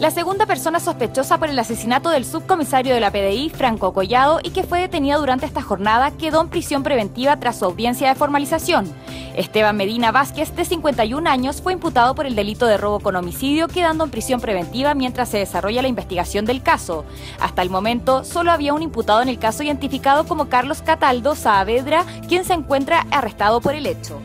La segunda persona sospechosa por el asesinato del subcomisario de la PDI, Franco Collado, y que fue detenida durante esta jornada, quedó en prisión preventiva tras su audiencia de formalización. Esteban Medina Vázquez, de 51 años, fue imputado por el delito de robo con homicidio, quedando en prisión preventiva mientras se desarrolla la investigación del caso. Hasta el momento, solo había un imputado en el caso identificado como Carlos Cataldo Saavedra, quien se encuentra arrestado por el hecho.